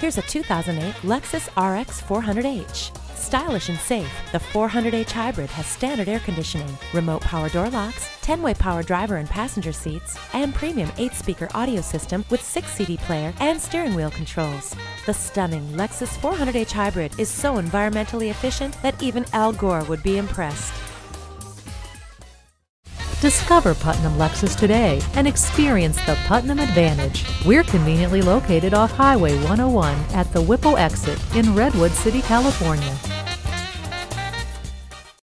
Here's a 2008 Lexus RX 400h. Stylish and safe, the 400h hybrid has standard air conditioning, remote power door locks, 10-way power driver and passenger seats, and premium 8-speaker audio system with 6 CD player and steering wheel controls. The stunning Lexus 400h hybrid is so environmentally efficient that even Al Gore would be impressed. Discover Putnam Lexus today and experience the Putnam Advantage. We're conveniently located off Highway 101 at the Whipple exit in Redwood City, California.